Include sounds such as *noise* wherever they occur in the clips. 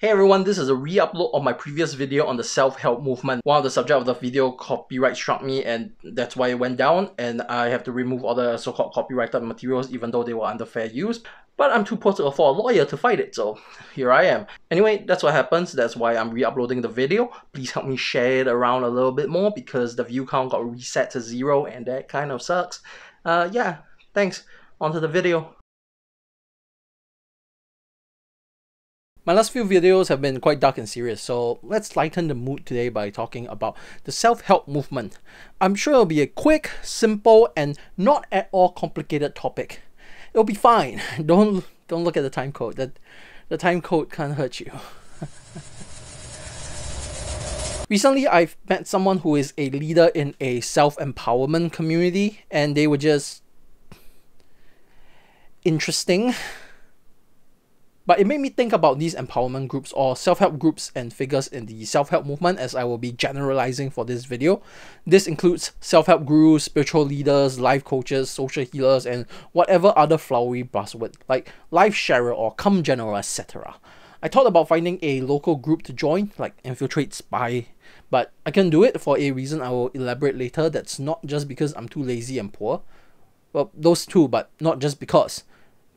Hey everyone, this is a re-upload of my previous video on the self-help movement. One of the subject of the video copyright struck me and that's why it went down and I have to remove all the so-called copyrighted materials even though they were under fair use. But I'm too poor to afford a lawyer to fight it, so *laughs* here I am. Anyway, that's what happens. That's why I'm re-uploading the video. Please help me share it around a little bit more because the view count got reset to zero and that kind of sucks. Uh, yeah, thanks. On to the video. My last few videos have been quite dark and serious, so let's lighten the mood today by talking about the self-help movement. I'm sure it'll be a quick, simple, and not at all complicated topic. It'll be fine. *laughs* Don't don't look at the time code. That the time code can't hurt you. *laughs* Recently, I've met someone who is a leader in a self-empowerment community, and they were just interesting but it made me think about these empowerment groups or self-help groups and figures in the self-help movement as I will be generalizing for this video. This includes self-help gurus, spiritual leaders, life coaches, social healers, and whatever other flowery buzzword like life sharer or come general, etc. I thought about finding a local group to join, like Infiltrate Spy, but I can do it for a reason I will elaborate later that's not just because I'm too lazy and poor. Well, those two, but not just because.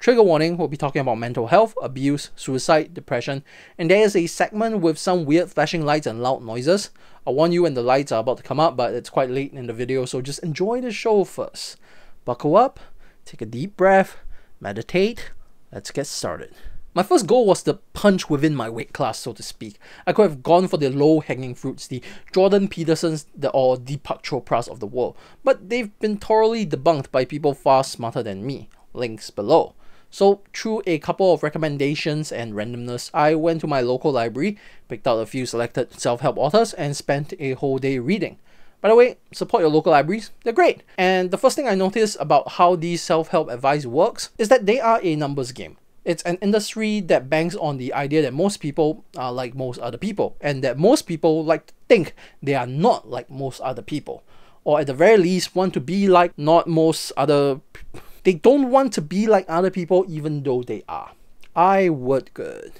Trigger warning, we'll be talking about mental health, abuse, suicide, depression, and there is a segment with some weird flashing lights and loud noises. I warn you when the lights are about to come up, but it's quite late in the video, so just enjoy the show first. Buckle up, take a deep breath, meditate, let's get started. My first goal was the punch within my weight class, so to speak. I could have gone for the low-hanging fruits, the Jordan Petersons the, or Deepak Chopras of the world, but they've been thoroughly debunked by people far smarter than me. Links below. So through a couple of recommendations and randomness, I went to my local library, picked out a few selected self-help authors, and spent a whole day reading. By the way, support your local libraries, they're great. And the first thing I noticed about how these self-help advice works is that they are a numbers game. It's an industry that banks on the idea that most people are like most other people, and that most people like to think they are not like most other people, or at the very least want to be like not most other they don't want to be like other people even though they are. I would good.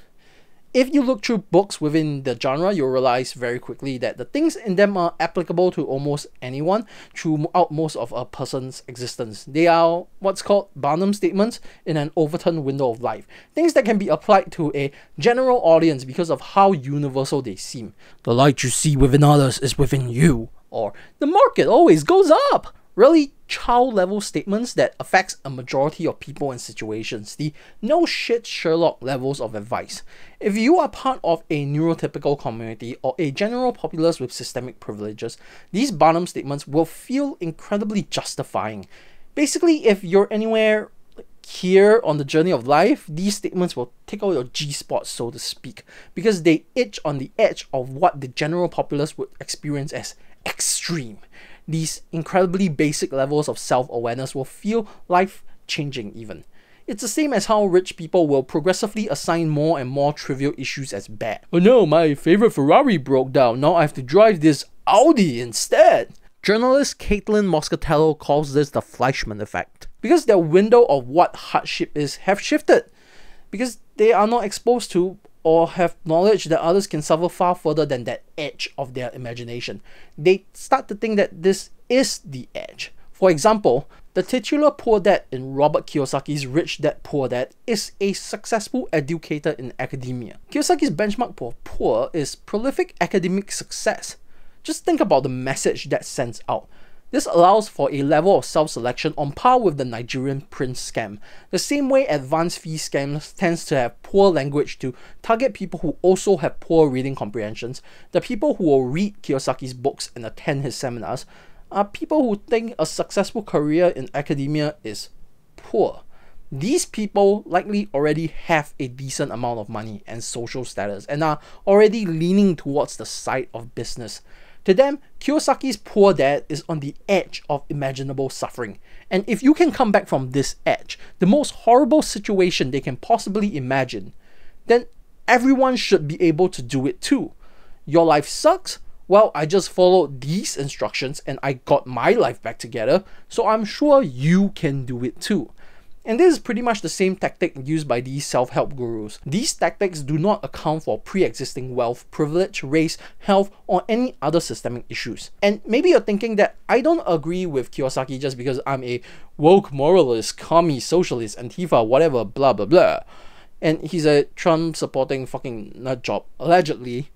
If you look through books within the genre, you'll realize very quickly that the things in them are applicable to almost anyone throughout most of a person's existence. They are what's called Barnum statements in an overturned window of life. Things that can be applied to a general audience because of how universal they seem. The light you see within others is within you. Or the market always goes up really child level statements that affects a majority of people and situations, the no shit Sherlock levels of advice. If you are part of a neurotypical community or a general populace with systemic privileges, these Barnum statements will feel incredibly justifying. Basically, if you're anywhere here on the journey of life, these statements will tickle your G spot, so to speak, because they itch on the edge of what the general populace would experience as extreme these incredibly basic levels of self-awareness will feel life-changing even. It's the same as how rich people will progressively assign more and more trivial issues as bad. Oh no, my favorite Ferrari broke down, now I have to drive this Audi instead. Journalist Caitlin Moscatello calls this the Fleischmann effect. Because their window of what hardship is have shifted. Because they are not exposed to or have knowledge that others can suffer far further than that edge of their imagination. They start to think that this is the edge. For example, the titular poor dad in Robert Kiyosaki's Rich Dad Poor Dad is a successful educator in academia. Kiyosaki's benchmark for poor is prolific academic success. Just think about the message that sends out. This allows for a level of self-selection on par with the Nigerian prince scam. The same way advanced fee scams tends to have poor language to target people who also have poor reading comprehensions, the people who will read Kiyosaki's books and attend his seminars are people who think a successful career in academia is poor. These people likely already have a decent amount of money and social status and are already leaning towards the side of business. To them, Kiyosaki's poor dad is on the edge of imaginable suffering. And if you can come back from this edge, the most horrible situation they can possibly imagine, then everyone should be able to do it too. Your life sucks? Well, I just followed these instructions and I got my life back together, so I'm sure you can do it too. And this is pretty much the same tactic used by these self-help gurus. These tactics do not account for pre-existing wealth, privilege, race, health, or any other systemic issues. And maybe you're thinking that I don't agree with Kiyosaki just because I'm a woke moralist, commie, socialist, antifa, whatever, blah blah blah. And he's a Trump supporting fucking nut job, allegedly.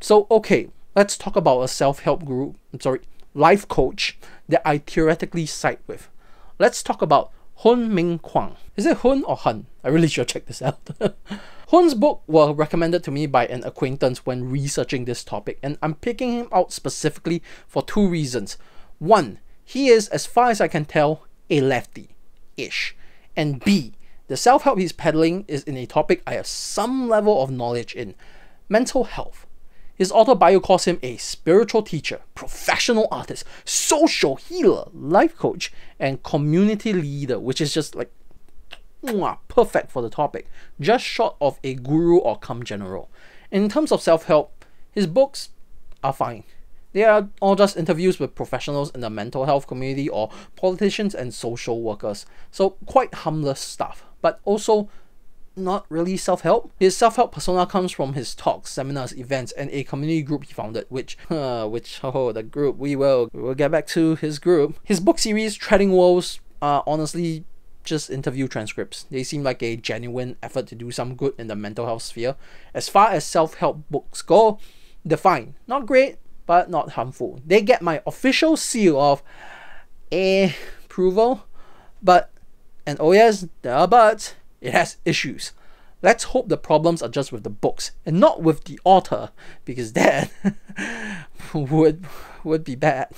So okay, let's talk about a self-help guru, I'm sorry, life coach that I theoretically side with. Let's talk about Hun Ming Kwang. Is it Hun or Hun? I really should check this out. *laughs* Hun's book were recommended to me by an acquaintance when researching this topic, and I'm picking him out specifically for two reasons. One, he is, as far as I can tell, a lefty ish. And B, the self help he's peddling is in a topic I have some level of knowledge in mental health. His author bio calls him a spiritual teacher, professional artist, social healer, life coach, and community leader, which is just like mwah, perfect for the topic, just short of a guru or come general. In terms of self help, his books are fine. They are all just interviews with professionals in the mental health community or politicians and social workers. So, quite harmless stuff, but also not really self-help. His self-help persona comes from his talks, seminars, events, and a community group he founded, which, *laughs* uh, which, oh, the group, we will, we will get back to his group. His book series, Treading Worlds, are honestly just interview transcripts. They seem like a genuine effort to do some good in the mental health sphere. As far as self-help books go, they're fine. Not great, but not harmful. They get my official seal of eh, approval, but, and oh yes, there are buts, it has issues. Let's hope the problems are just with the books and not with the author, because that *laughs* would would be bad.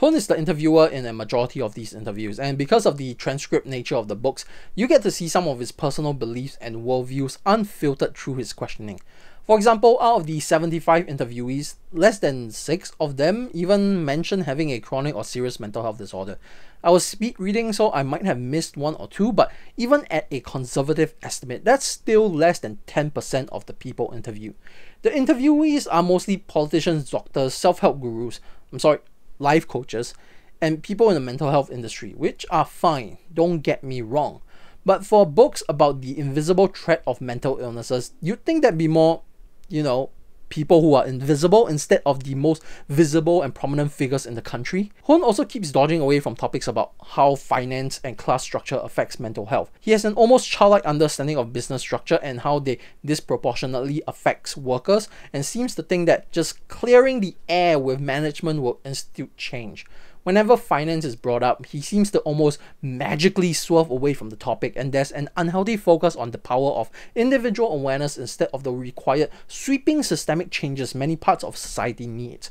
Hun is the interviewer in a majority of these interviews, and because of the transcript nature of the books, you get to see some of his personal beliefs and worldviews unfiltered through his questioning. For example, out of the 75 interviewees, less than 6 of them even mentioned having a chronic or serious mental health disorder. I was speed reading, so I might have missed one or two, but even at a conservative estimate, that's still less than 10% of the people interviewed. The interviewees are mostly politicians, doctors, self help gurus, I'm sorry, life coaches, and people in the mental health industry, which are fine, don't get me wrong. But for books about the invisible threat of mental illnesses, you'd think that'd be more you know, people who are invisible instead of the most visible and prominent figures in the country. Hun also keeps dodging away from topics about how finance and class structure affects mental health. He has an almost childlike understanding of business structure and how they disproportionately affects workers and seems to think that just clearing the air with management will institute change. Whenever finance is brought up, he seems to almost magically swerve away from the topic, and there's an unhealthy focus on the power of individual awareness instead of the required sweeping systemic changes many parts of society need.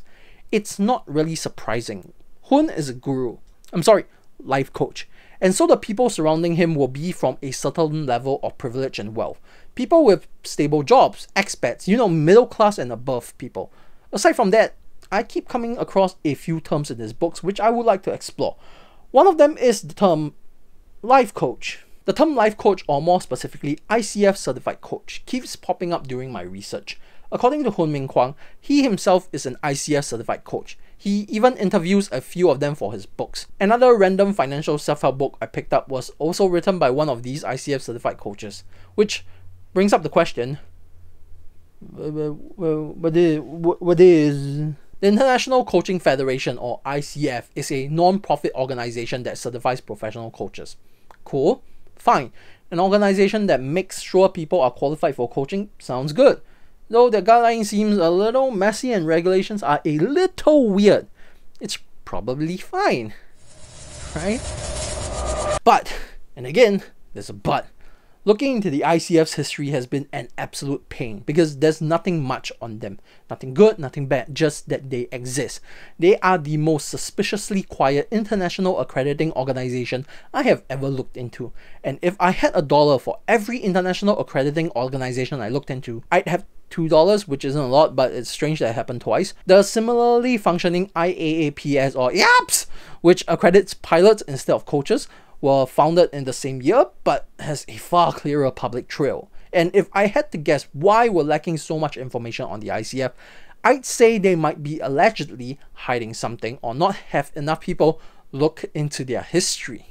It's not really surprising. Hun is a guru. I'm sorry, life coach. And so the people surrounding him will be from a certain level of privilege and wealth. People with stable jobs, expats, you know, middle class and above people. Aside from that, I keep coming across a few terms in his books which I would like to explore. One of them is the term life coach. The term life coach, or more specifically ICF certified coach, keeps popping up during my research. According to Hun Ming Kwang, he himself is an ICF certified coach. He even interviews a few of them for his books. Another random financial self-help book I picked up was also written by one of these ICF certified coaches, which brings up the question, what is the International Coaching Federation, or ICF, is a non profit organization that certifies professional coaches. Cool, fine. An organization that makes sure people are qualified for coaching sounds good. Though the guideline seems a little messy and regulations are a little weird, it's probably fine. Right? But, and again, there's a but. Looking into the ICF's history has been an absolute pain because there's nothing much on them. Nothing good, nothing bad, just that they exist. They are the most suspiciously quiet international accrediting organization I have ever looked into. And if I had a dollar for every international accrediting organization I looked into, I'd have $2, which isn't a lot, but it's strange that it happened twice. The similarly functioning IAAPS or YAPS, which accredits pilots instead of coaches, were founded in the same year but has a far clearer public trail. And if I had to guess why we're lacking so much information on the ICF, I'd say they might be allegedly hiding something or not have enough people look into their history.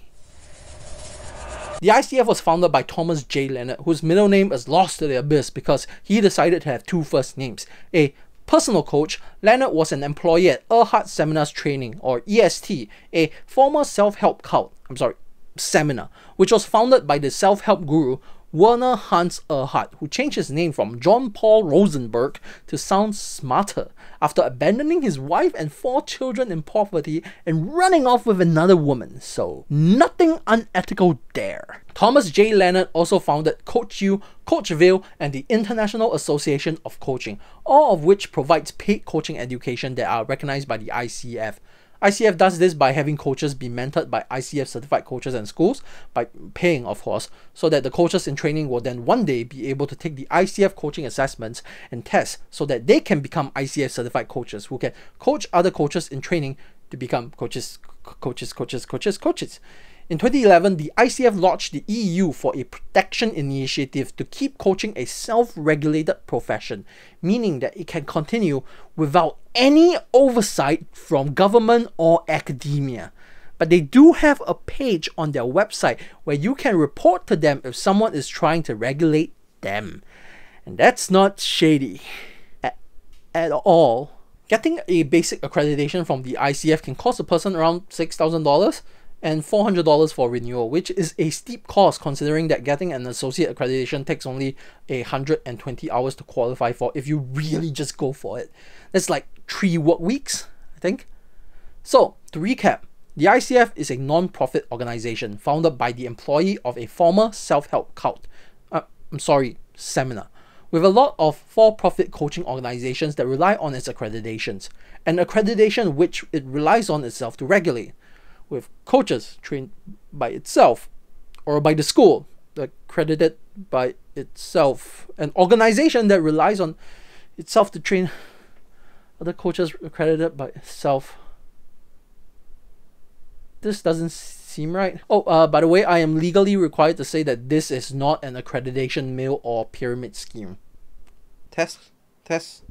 The ICF was founded by Thomas J. Leonard, whose middle name is lost to the abyss because he decided to have two first names. A personal coach, Leonard was an employee at Erhard Seminars Training, or EST, a former self-help cult, I'm sorry, seminar, which was founded by the self-help guru Werner Hans Erhard, who changed his name from John Paul Rosenberg to sound smarter after abandoning his wife and four children in poverty and running off with another woman. So, nothing unethical there. Thomas J. Leonard also founded Coach U, Coachville, and the International Association of Coaching, all of which provides paid coaching education that are recognized by the ICF. ICF does this by having coaches be mentored by ICF certified coaches and schools, by paying, of course, so that the coaches in training will then one day be able to take the ICF coaching assessments and tests so that they can become ICF certified coaches who can coach other coaches in training to become coaches, coaches, coaches, coaches, coaches. In 2011, the ICF launched the EU for a protection initiative to keep coaching a self-regulated profession, meaning that it can continue without any oversight from government or academia. But they do have a page on their website where you can report to them if someone is trying to regulate them. And that's not shady at, at all. Getting a basic accreditation from the ICF can cost a person around $6,000 and $400 for renewal, which is a steep cost considering that getting an associate accreditation takes only 120 hours to qualify for if you really just go for it. That's like three work weeks, I think. So, to recap, the ICF is a non-profit organization founded by the employee of a former self-help cult. Uh, I'm sorry, seminar. With a lot of for-profit coaching organizations that rely on its accreditations, an accreditation which it relies on itself to regulate with coaches trained by itself or by the school accredited by itself. An organization that relies on itself to train other coaches accredited by itself. This doesn't seem right. Oh uh, by the way i am legally required to say that this is not an accreditation mill or pyramid scheme. Test test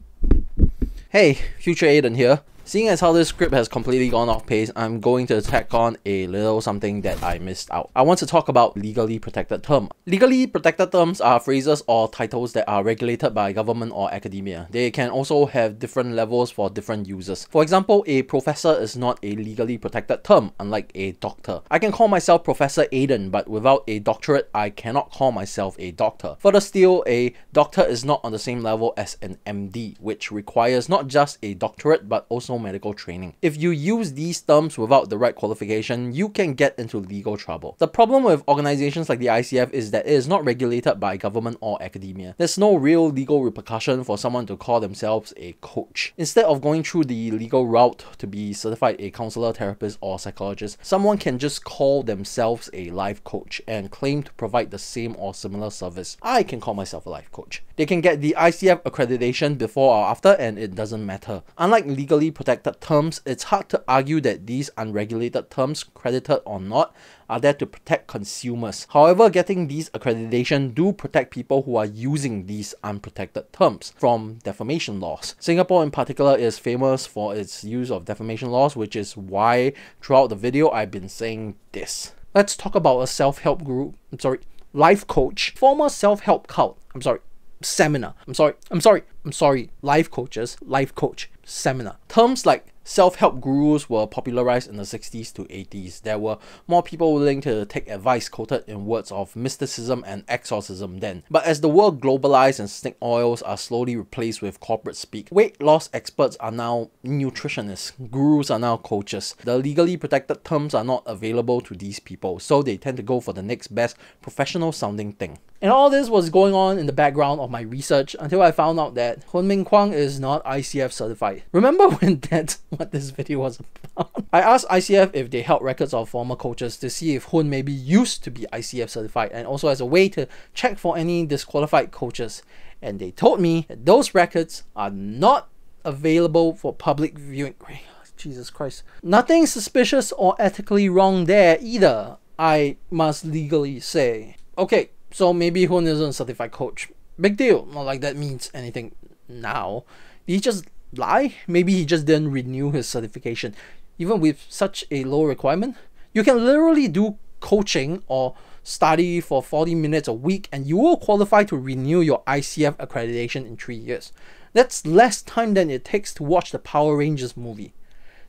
hey future aden here Seeing as how this script has completely gone off pace, I'm going to tack on a little something that I missed out. I want to talk about legally protected term. Legally protected terms are phrases or titles that are regulated by government or academia. They can also have different levels for different users. For example, a professor is not a legally protected term, unlike a doctor. I can call myself Professor Aden, but without a doctorate, I cannot call myself a doctor. Further still, a doctor is not on the same level as an MD, which requires not just a doctorate, but also medical training. If you use these terms without the right qualification, you can get into legal trouble. The problem with organizations like the ICF is that it is not regulated by government or academia. There's no real legal repercussion for someone to call themselves a coach. Instead of going through the legal route to be certified a counselor, therapist, or psychologist, someone can just call themselves a life coach and claim to provide the same or similar service. I can call myself a life coach. They can get the ICF accreditation before or after and it doesn't matter. Unlike legally protected terms, it's hard to argue that these unregulated terms, credited or not, are there to protect consumers. However, getting these accreditation do protect people who are using these unprotected terms from defamation laws. Singapore in particular is famous for its use of defamation laws, which is why throughout the video I've been saying this. Let's talk about a self-help group, I'm sorry, life coach, former self-help cult, I'm sorry, seminar. I'm sorry, I'm sorry, I'm sorry, life coaches, life coach, seminar. Terms like self-help gurus were popularized in the 60s to 80s. There were more people willing to take advice quoted in words of mysticism and exorcism then. But as the world globalized and snake oils are slowly replaced with corporate speak, weight loss experts are now nutritionists, gurus are now coaches. The legally protected terms are not available to these people, so they tend to go for the next best professional sounding thing. And all this was going on in the background of my research until I found out that Hun Ming Kwang is not ICF certified. Remember *laughs* when that's what this video was about? I asked ICF if they held records of former coaches to see if Hun maybe used to be ICF certified and also as a way to check for any disqualified coaches. And they told me that those records are not available for public viewing. *sighs* Jesus Christ. Nothing suspicious or ethically wrong there either, I must legally say. Okay, so maybe Hun isn't a certified coach. Big deal. Not like that means anything now. Did he just lie? Maybe he just didn't renew his certification. Even with such a low requirement, you can literally do coaching or study for 40 minutes a week, and you will qualify to renew your ICF accreditation in three years. That's less time than it takes to watch the Power Rangers movie.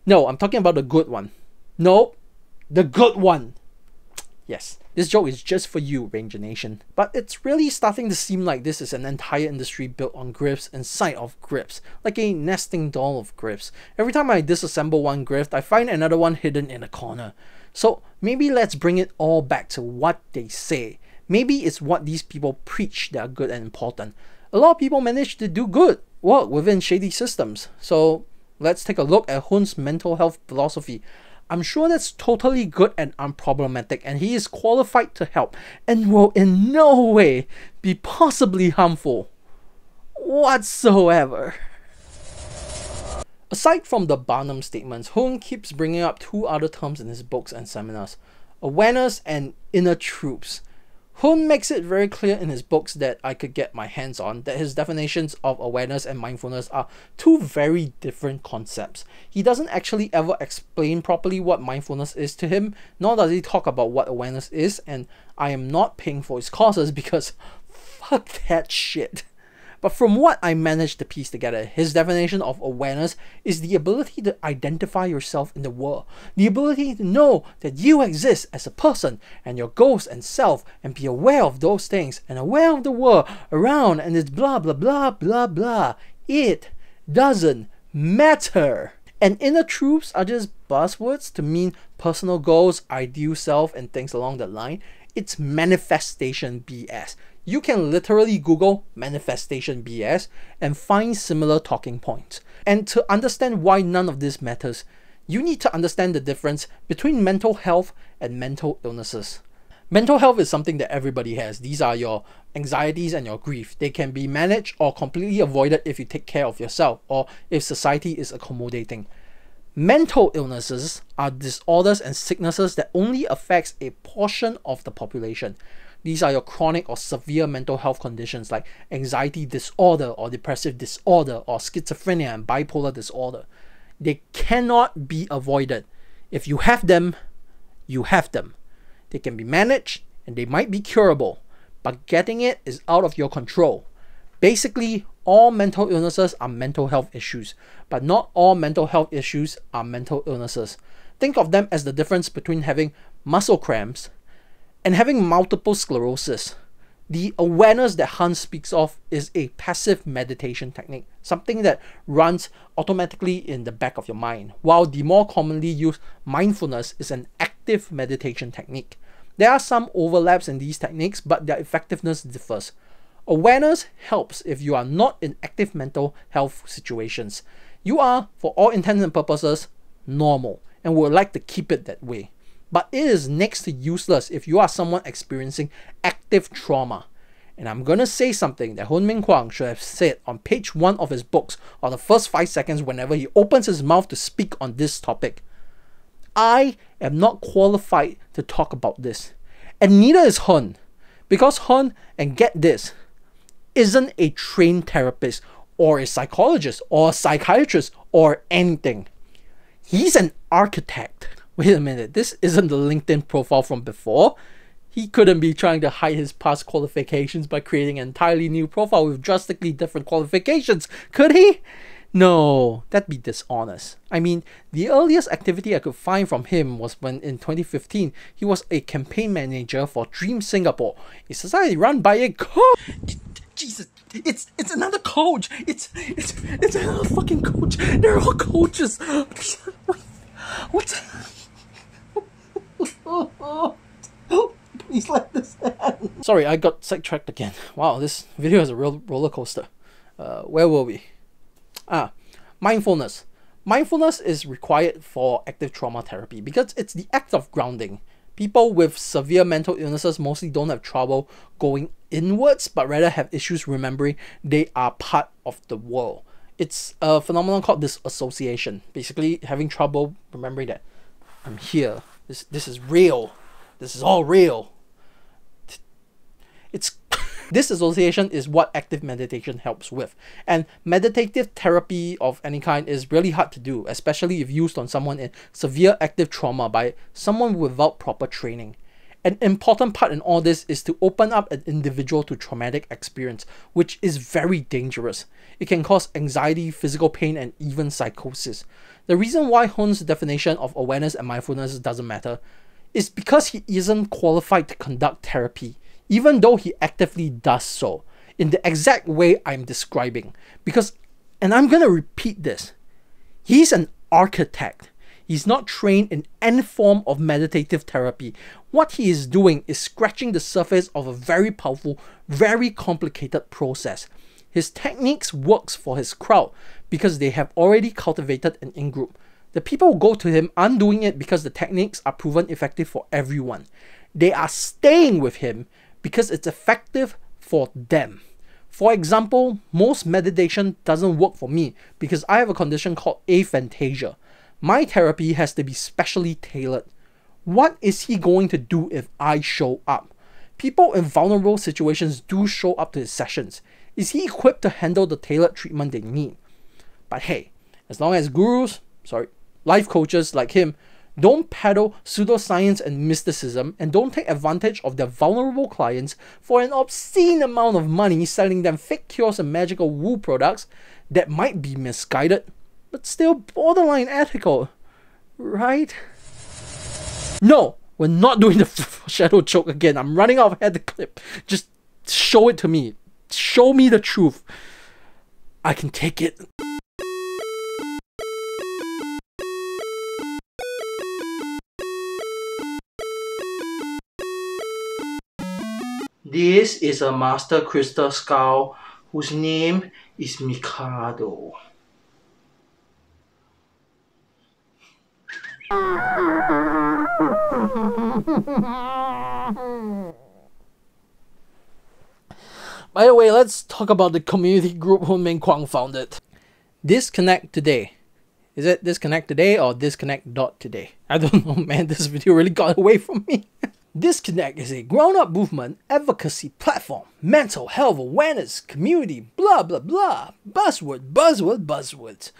No, I'm talking about the good one. No, the good one. Yes, this joke is just for you, Ranger Nation. But it's really starting to seem like this is an entire industry built on grips inside of grips, like a nesting doll of grips. Every time I disassemble one grift, I find another one hidden in a corner. So maybe let's bring it all back to what they say. Maybe it's what these people preach that are good and important. A lot of people manage to do good work within shady systems. So let's take a look at Hun's mental health philosophy. I'm sure that's totally good and unproblematic, and he is qualified to help and will in no way be possibly harmful whatsoever. Aside from the Barnum statements, Hun keeps bringing up two other terms in his books and seminars awareness and inner truths. Hun makes it very clear in his books that I could get my hands on that his definitions of awareness and mindfulness are two very different concepts. He doesn't actually ever explain properly what mindfulness is to him, nor does he talk about what awareness is, and I am not paying for his courses *laughs* because fuck that shit. But from what I managed to piece together, his definition of awareness is the ability to identify yourself in the world, the ability to know that you exist as a person and your ghost and self, and be aware of those things and aware of the world around and it's blah blah blah blah blah. It doesn't matter. And inner truths are just buzzwords to mean personal goals, ideal self, and things along that line. It's manifestation BS you can literally Google manifestation BS and find similar talking points. And to understand why none of this matters, you need to understand the difference between mental health and mental illnesses. Mental health is something that everybody has. These are your anxieties and your grief. They can be managed or completely avoided if you take care of yourself or if society is accommodating. Mental illnesses are disorders and sicknesses that only affects a portion of the population. These are your chronic or severe mental health conditions like anxiety disorder or depressive disorder or schizophrenia and bipolar disorder. They cannot be avoided. If you have them, you have them. They can be managed and they might be curable, but getting it is out of your control. Basically, all mental illnesses are mental health issues, but not all mental health issues are mental illnesses. Think of them as the difference between having muscle cramps and having multiple sclerosis. The awareness that Hans speaks of is a passive meditation technique, something that runs automatically in the back of your mind, while the more commonly used mindfulness is an active meditation technique. There are some overlaps in these techniques, but their effectiveness differs. Awareness helps if you are not in active mental health situations. You are, for all intents and purposes, normal and would like to keep it that way but it is next to useless if you are someone experiencing active trauma. And I'm gonna say something that Hun Ming Kwang should have said on page one of his books or the first five seconds whenever he opens his mouth to speak on this topic. I am not qualified to talk about this. And neither is Hun. Because Hun, and get this, isn't a trained therapist or a psychologist or a psychiatrist or anything. He's an architect wait a minute, this isn't the LinkedIn profile from before. He couldn't be trying to hide his past qualifications by creating an entirely new profile with drastically different qualifications, could he? No, that'd be dishonest. I mean, the earliest activity I could find from him was when in 2015 he was a campaign manager for Dream Singapore, a society run by a coach. Jesus, it's it's another coach. It's it's it's another fucking coach. They're all coaches. *laughs* What? Oh *laughs* please let this end. Sorry, I got sidetracked again. Wow, this video is a real roller coaster. Uh, where were we? Ah, mindfulness. Mindfulness is required for active trauma therapy because it's the act of grounding. People with severe mental illnesses mostly don't have trouble going inwards, but rather have issues remembering they are part of the world. It's a phenomenon called disassociation. Basically, having trouble remembering that I'm here. This this is real. This is all real. It's *laughs* this association is what active meditation helps with. And meditative therapy of any kind is really hard to do, especially if used on someone in severe active trauma by someone without proper training. An important part in all this is to open up an individual to traumatic experience, which is very dangerous. It can cause anxiety, physical pain, and even psychosis. The reason why Hun's definition of awareness and mindfulness doesn't matter is because he isn't qualified to conduct therapy, even though he actively does so in the exact way I'm describing. Because, and I'm gonna repeat this, he's an architect. He's not trained in any form of meditative therapy. What he is doing is scratching the surface of a very powerful, very complicated process. His techniques works for his crowd because they have already cultivated an in-group. The people who go to him aren't doing it because the techniques are proven effective for everyone. They are staying with him because it's effective for them. For example, most meditation doesn't work for me because I have a condition called aphantasia. My therapy has to be specially tailored. What is he going to do if I show up? People in vulnerable situations do show up to his sessions. Is he equipped to handle the tailored treatment they need? But hey, as long as gurus, sorry, life coaches like him don't peddle pseudoscience and mysticism and don't take advantage of their vulnerable clients for an obscene amount of money selling them fake cures and magical woo products that might be misguided, but still borderline ethical, right? No, we're not doing the *laughs* shadow choke again. I'm running out of head clip. Just show it to me. Show me the truth. I can take it. This is a master crystal skull whose name is Mikado. *laughs* By the way, let's talk about the community group Hun Ming Kwang founded. ThisConnect today. Is it ThisConnect today or ThisConnect dot today? I don't *laughs* know, man. This video really got away from me. *laughs* ThisConnect is a grown up movement, advocacy platform, mental health awareness, community, blah blah blah. Buzzword, buzzword, buzzwords.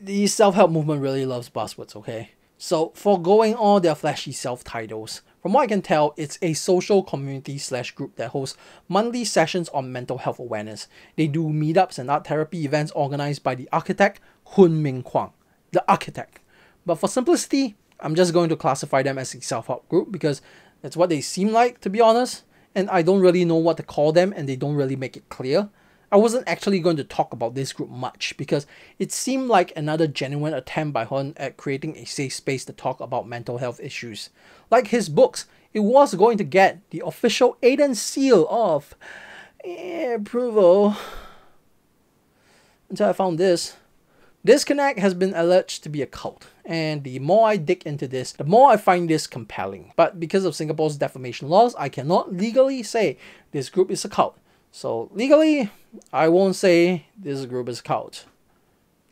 The self help movement really loves buzzwords, okay? So, foregoing all their flashy self titles, from what I can tell, it's a social community slash group that hosts monthly sessions on mental health awareness. They do meetups and art therapy events organized by the architect Hun Ming Kwang, the architect. But for simplicity, I'm just going to classify them as a self help group because that's what they seem like, to be honest. And I don't really know what to call them, and they don't really make it clear. I wasn't actually going to talk about this group much because it seemed like another genuine attempt by Hun at creating a safe space to talk about mental health issues. Like his books, it was going to get the official Aden seal of approval. Until I found this. ThisConnect has been alleged to be a cult, and the more I dig into this, the more I find this compelling. But because of Singapore's defamation laws, I cannot legally say this group is a cult. So legally, I won't say this group is cult.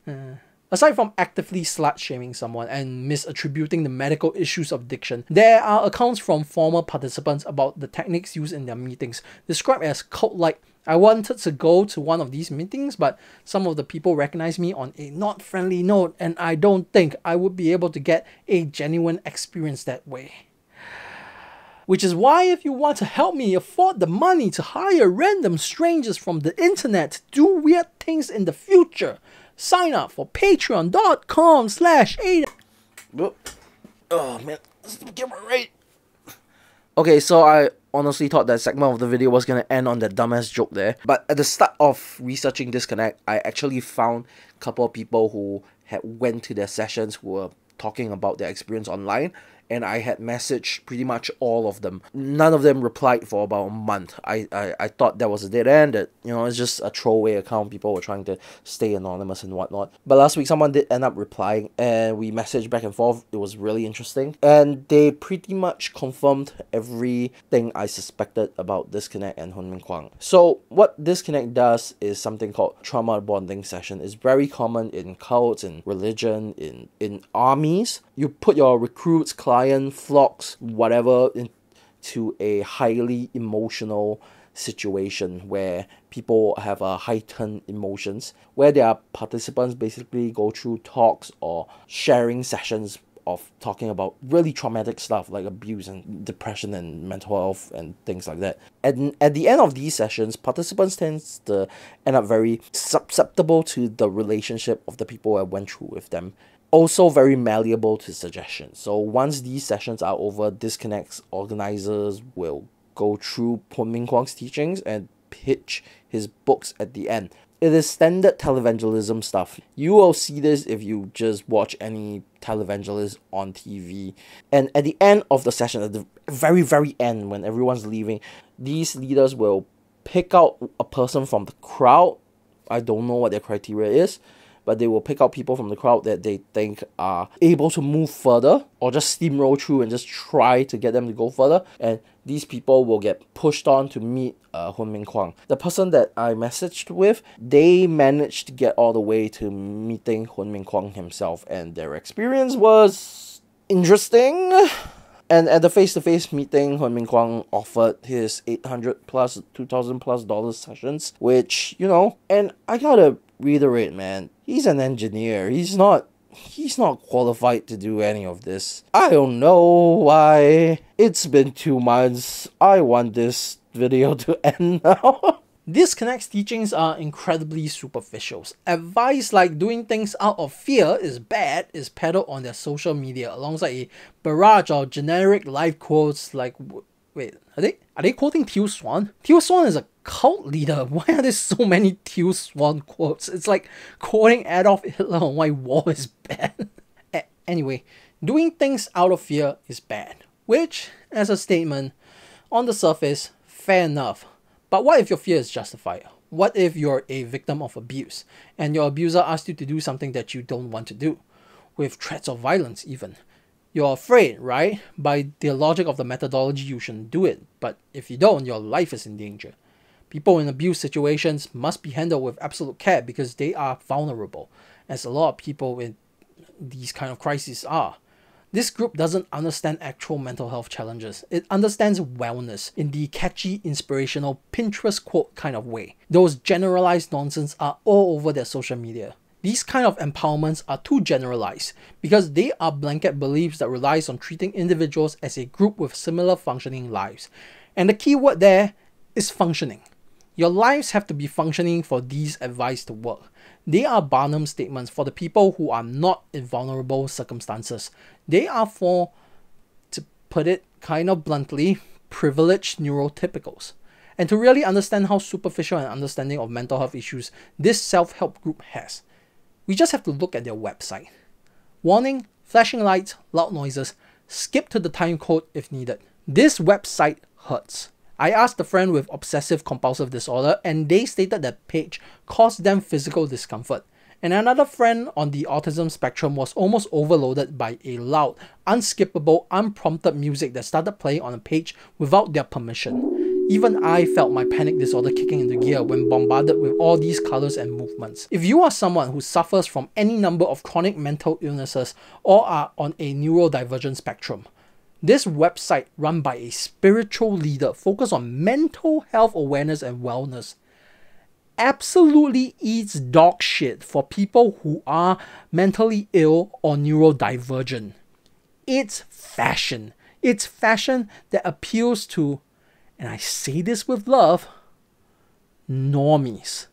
Uh, aside from actively slut shaming someone and misattributing the medical issues of addiction, there are accounts from former participants about the techniques used in their meetings, described as cult like I wanted to go to one of these meetings, but some of the people recognized me on a not friendly note, and I don't think I would be able to get a genuine experience that way. Which is why, if you want to help me afford the money to hire random strangers from the internet to do weird things in the future, sign up for patreon.com slash Oh man, get right. Okay, so I honestly thought that segment of the video was gonna end on that dumbass joke there. But at the start of researching ThisConnect, I actually found a couple of people who had went to their sessions who were talking about their experience online and I had messaged pretty much all of them. None of them replied for about a month. I, I, I thought that was a dead end, that, you know, it's just a throwaway account. People were trying to stay anonymous and whatnot. But last week, someone did end up replying, and we messaged back and forth. It was really interesting. And they pretty much confirmed everything I suspected about ThisConnect and Hun Ming Kwang. So, what ThisConnect does is something called trauma bonding session. It's very common in cults, in religion, in, in armies. You put your recruits, client flocks whatever into a highly emotional situation where people have a heightened emotions where their participants basically go through talks or sharing sessions of talking about really traumatic stuff like abuse and depression and mental health and things like that. And at the end of these sessions, participants tend to end up very susceptible to the relationship of the people I went through with them. Also very malleable to suggestions. So once these sessions are over, ThisConnects organizers will go through Hun Ming Kwang's teachings and pitch his books at the end. It is standard televangelism stuff. You will see this if you just watch any televangelist on TV. And at the end of the session, at the very, very end, when everyone's leaving, these leaders will pick out a person from the crowd. I don't know what their criteria is, but they will pick out people from the crowd that they think are able to move further or just steamroll through and just try to get them to go further. And these people will get pushed on to meet uh, Hun Ming Kwang. The person that I messaged with, they managed to get all the way to meeting Hun Ming Kwang himself, and their experience was interesting. And at the face-to-face meeting, Hun Ming Kwang offered his 800 plus, 2000 plus dollars sessions, which, you know, and I gotta reiterate, man, he's an engineer. He's not he's not qualified to do any of this. I don't know why. It's been two months. I want this video to *laughs* end now. ThisConnect's teachings are incredibly superficial. Advice like doing things out of fear is bad is peddled on their social media alongside a barrage of generic life quotes like wait, are they are they quoting Teal Swan? Teal Swan is a cult leader. *laughs* Why are there so many Teal Swan quotes? It's like quoting Adolf Hitler on why war is *laughs* bad. anyway, doing things out of fear is bad, which, as a statement, on the surface, fair enough. But what if your fear is justified? What if you're a victim of abuse and your abuser asked you to do something that you don't want to do, with threats of violence even? You're afraid, right? By the logic of the methodology, you shouldn't do it. But if you don't, your life is in danger. People in abuse situations must be handled with absolute care because they are vulnerable, as a lot of people in these kind of crises are. This group doesn't understand actual mental health challenges. It understands wellness in the catchy, inspirational Pinterest quote kind of way. Those generalized nonsense are all over their social media. These kind of empowerments are too generalized because they are blanket beliefs that relies on treating individuals as a group with similar functioning lives. And the key word there is functioning. Your lives have to be functioning for these advice to work. They are Barnum statements for the people who are not in vulnerable circumstances. They are for, to put it kind of bluntly, privileged neurotypicals. And to really understand how superficial an understanding of mental health issues this self help group has, we just have to look at their website. Warning, flashing lights, loud noises, skip to the time code if needed. This website hurts. I asked a friend with obsessive compulsive disorder, and they stated that page caused them physical discomfort. And another friend on the autism spectrum was almost overloaded by a loud, unskippable, unprompted music that started playing on a page without their permission. Even I felt my panic disorder kicking into gear when bombarded with all these colors and movements. If you are someone who suffers from any number of chronic mental illnesses or are on a neurodivergent spectrum, this website, run by a spiritual leader focused on mental health awareness and wellness, absolutely eats dog shit for people who are mentally ill or neurodivergent. It's fashion. It's fashion that appeals to, and I say this with love, normies.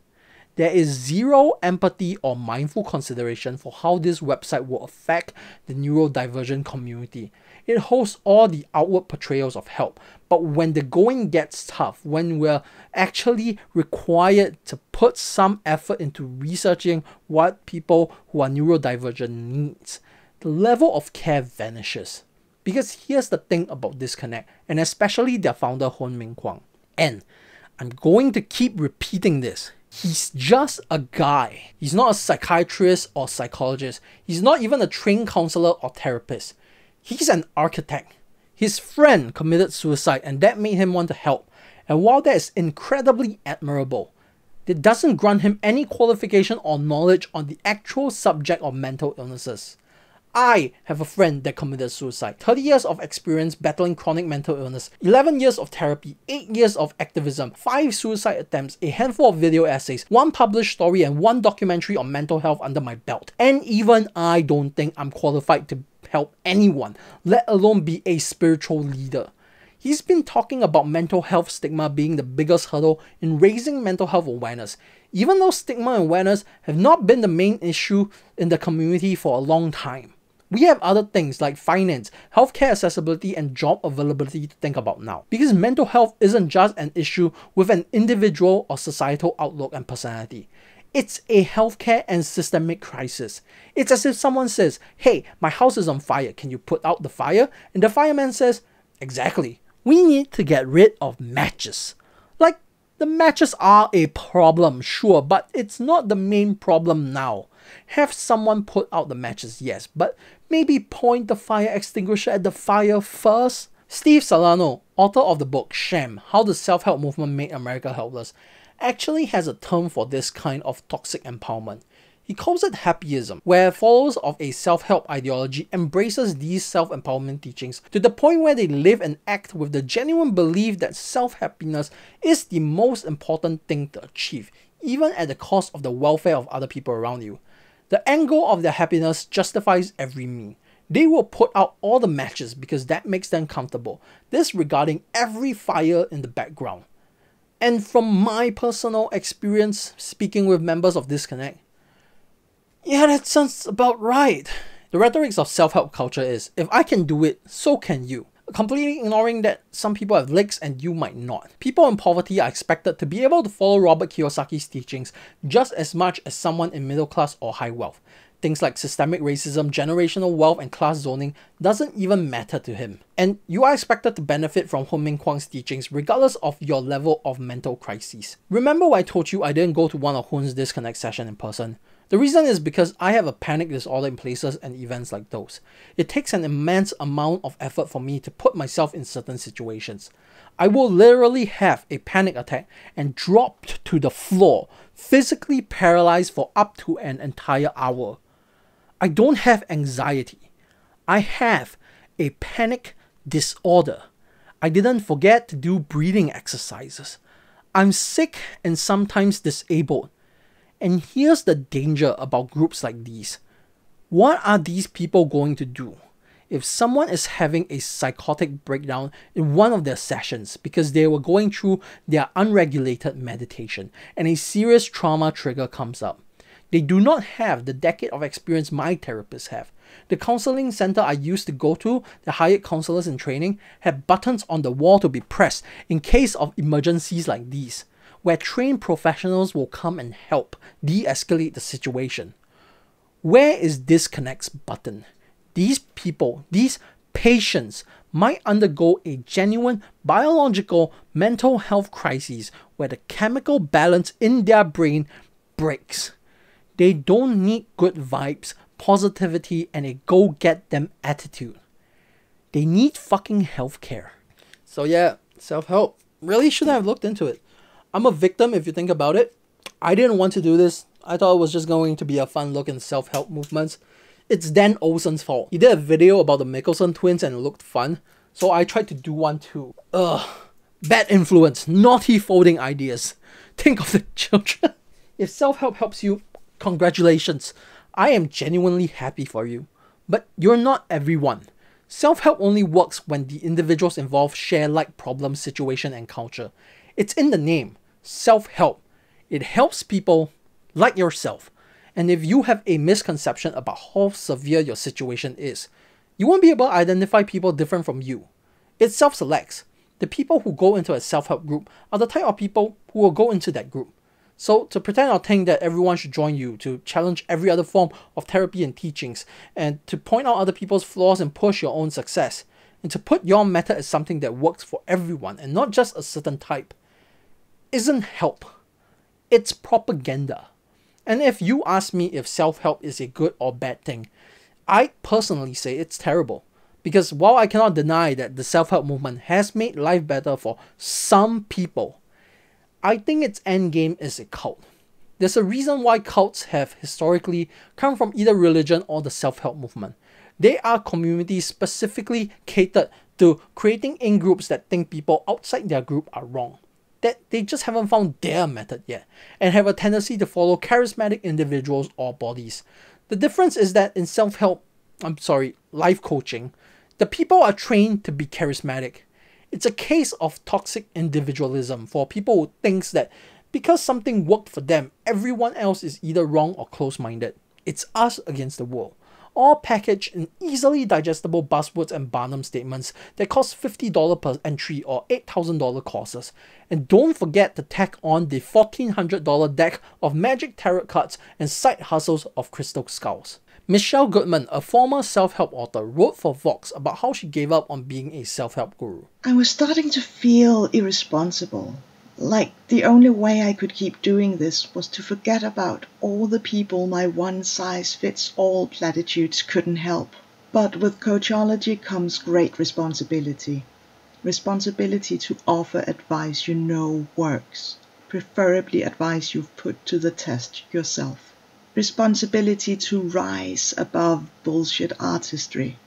There is zero empathy or mindful consideration for how this website will affect the neurodivergent community. It hosts all the outward portrayals of help. But when the going gets tough, when we're actually required to put some effort into researching what people who are neurodivergent needs, the level of care vanishes. Because here's the thing about ThisConnect, and especially their founder Hun Ming Kwang. And I'm going to keep repeating this. He's just a guy. He's not a psychiatrist or psychologist. He's not even a trained counselor or therapist. He's an architect. His friend committed suicide and that made him want to help. And while that is incredibly admirable, it doesn't grant him any qualification or knowledge on the actual subject of mental illnesses. I have a friend that committed suicide. 30 years of experience battling chronic mental illness, 11 years of therapy, 8 years of activism, 5 suicide attempts, a handful of video essays, 1 published story, and 1 documentary on mental health under my belt. And even I don't think I'm qualified to help anyone, let alone be a spiritual leader. He's been talking about mental health stigma being the biggest hurdle in raising mental health awareness, even though stigma and awareness have not been the main issue in the community for a long time. We have other things like finance, healthcare accessibility, and job availability to think about now. Because mental health isn't just an issue with an individual or societal outlook and personality. It's a healthcare and systemic crisis. It's as if someone says, Hey, my house is on fire, can you put out the fire? And the fireman says, Exactly. We need to get rid of matches. Like, the matches are a problem, sure, but it's not the main problem now. Have someone put out the matches, yes, but maybe point the fire extinguisher at the fire first? Steve Salerno, author of the book Sham How the Self Help Movement Made America Helpless, actually has a term for this kind of toxic empowerment. He calls it happyism, where followers of a self-help ideology embraces these self-empowerment teachings to the point where they live and act with the genuine belief that self-happiness is the most important thing to achieve, even at the cost of the welfare of other people around you. The angle of their happiness justifies every mean. They will put out all the matches because that makes them comfortable, disregarding every fire in the background. And from my personal experience speaking with members of ThisConnect, yeah, that sounds about right. The rhetorics of self help culture is if I can do it, so can you. Completely ignoring that some people have legs and you might not. People in poverty are expected to be able to follow Robert Kiyosaki's teachings just as much as someone in middle class or high wealth. Things like systemic racism, generational wealth, and class zoning doesn't even matter to him. And you are expected to benefit from Hun Ming Kwang's teachings regardless of your level of mental crises. Remember I told you I didn't go to one of Hun's ThisConnect session in person? The reason is because I have a panic disorder in places and events like those. It takes an immense amount of effort for me to put myself in certain situations. I will literally have a panic attack and drop to the floor, physically paralyzed for up to an entire hour. I don't have anxiety. I have a panic disorder. I didn't forget to do breathing exercises. I'm sick and sometimes disabled. And here's the danger about groups like these. What are these people going to do? If someone is having a psychotic breakdown in one of their sessions because they were going through their unregulated meditation and a serious trauma trigger comes up, they do not have the decade of experience my therapists have. The counseling center I used to go to, the hired counselors in training, had buttons on the wall to be pressed in case of emergencies like these, where trained professionals will come and help de escalate the situation. Where is ThisConnect's button? These people, these patients, might undergo a genuine biological mental health crisis where the chemical balance in their brain breaks. They don't need good vibes, positivity, and a go get them attitude. They need fucking healthcare. So, yeah, self help. Really should have looked into it. I'm a victim if you think about it. I didn't want to do this. I thought it was just going to be a fun look in self help movements. It's Dan Olson's fault. He did a video about the Mikkelsen twins and it looked fun, so I tried to do one too. Ugh. Bad influence, naughty folding ideas. *laughs* Think of the *laughs* children. if self help helps you, Congratulations. I am genuinely happy for you. But you're not everyone. Self help only works when the individuals involved share like problem, situation, and culture. It's in the name self help. It helps people like yourself. And if you have a misconception about how severe your situation is, you won't be able to identify people different from you. It self selects. The people who go into a self help group are the type of people who will go into that group. So to pretend or think that everyone should join you, to challenge every other form of therapy and teachings, and to point out other people's flaws and push your own success, and to put your method as something that works for everyone and not just a certain type, isn't help. It's propaganda. And if you ask me if self-help is a good or bad thing, I personally say it's terrible. Because while I cannot deny that the self-help movement has made life better for some people, I think its endgame is a cult. There's a reason why cults have historically come from either religion or the self help movement. They are communities specifically catered to creating in groups that think people outside their group are wrong. That they just haven't found their method yet and have a tendency to follow charismatic individuals or bodies. The difference is that in self help, I'm sorry, life coaching, the people are trained to be charismatic. It's a case of toxic individualism for people who thinks that because something worked for them, everyone else is either wrong or close-minded. It's us against the world. All packaged in easily digestible buzzwords and Barnum statements that cost $50 per entry or $8,000 courses. And don't forget to tack on the $1,400 deck of magic tarot cards and side hustles of crystal skulls. Michelle Goodman, a former self help author, wrote for Vox about how she gave up on being a self help guru. I was starting to feel irresponsible. Like the only way I could keep doing this was to forget about all the people my one size fits all platitudes couldn't help. But with coachology comes great responsibility. Responsibility to offer advice you know works, preferably advice you've put to the test yourself. Responsibility to rise above bullshit artistry.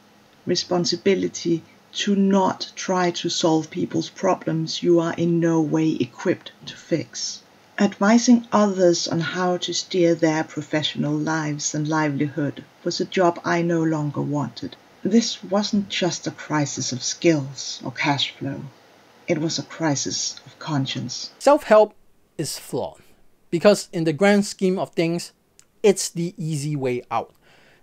Responsibility to not try to solve people's problems you are in no way equipped to fix. Advising others on how to steer their professional lives and livelihood was a job I no longer wanted. This wasn't just a crisis of skills or cash flow, it was a crisis of conscience. Self help is flawed because, in the grand scheme of things, it's the easy way out.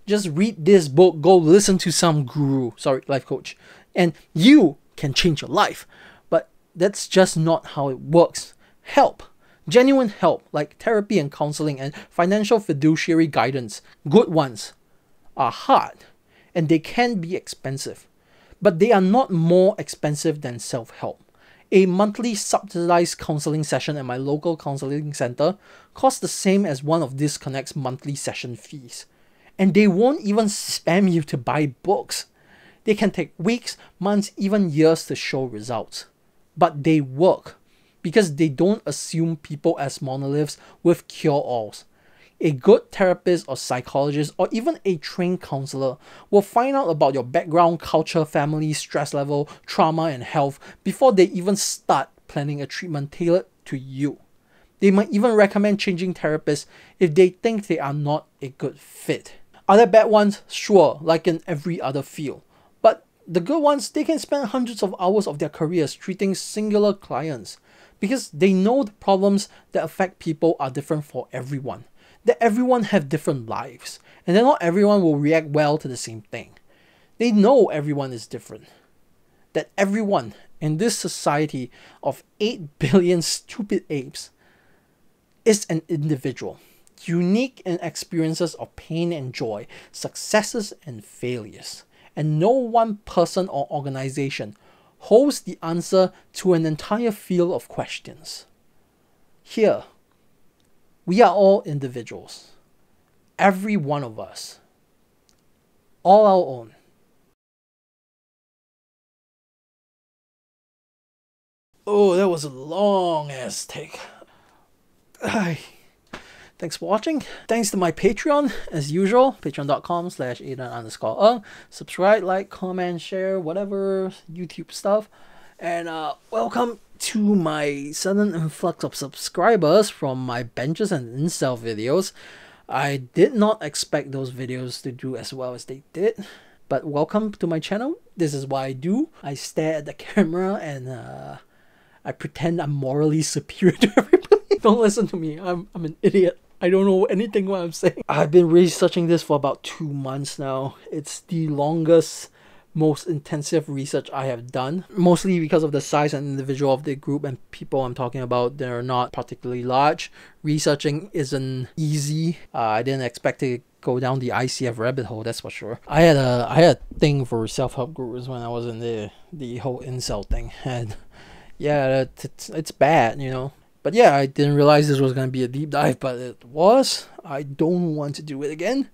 Just read this book, go listen to some guru, sorry, life coach, and you can change your life. But that's just not how it works. Help, genuine help like therapy and counseling and financial fiduciary guidance, good ones, are hard and they can be expensive. But they are not more expensive than self help. A monthly subsidized counseling session at my local counseling center costs the same as one of ThisConnect's monthly session fees. And they won't even spam you to buy books. They can take weeks, months, even years to show results. But they work because they don't assume people as monoliths with cure alls. A good therapist or psychologist or even a trained counselor will find out about your background, culture, family, stress level, trauma, and health before they even start planning a treatment tailored to you. They might even recommend changing therapists if they think they are not a good fit. Are there bad ones? Sure, like in every other field. The good ones, they can spend hundreds of hours of their careers treating singular clients because they know the problems that affect people are different for everyone that everyone have different lives and that not everyone will react well to the same thing. They know everyone is different. That everyone in this society of 8 billion stupid apes is an individual, unique in experiences of pain and joy, successes and failures. And no one person or organization holds the answer to an entire field of questions. Here, we are all individuals. Every one of us. All our own. Oh, that was a long ass take. *sighs* Hi. Thanks for watching. Thanks to my Patreon, as usual, patreon.com slash aden underscore Ng. Subscribe, like, comment, share, whatever YouTube stuff. And uh, welcome to my sudden influx of subscribers from my benches and incel videos. I did not expect those videos to do as well as they did. But welcome to my channel. This is what I do. I stare at the camera and uh, I pretend I'm morally superior to *laughs* everybody. Don't listen to me. I'm, I'm an idiot. I don't know anything what I'm saying. I've been researching this for about two months now. It's the longest most intensive research I have done, mostly because of the size and individual of the group and people I'm talking about. They're not particularly large. Researching isn't easy. Uh, I didn't expect to go down the ICF rabbit hole, that's for sure. I had a I had a thing for self help gurus when I was in the the whole incel thing, *laughs* and yeah, it's it's bad, you know. But yeah, I didn't realize this was gonna be a deep dive, but it was. I don't want to do it again,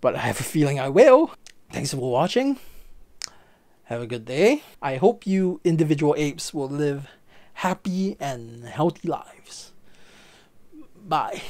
but I have a feeling I will. Thanks for watching. Have a good day. I hope you individual apes will live happy and healthy lives. Bye.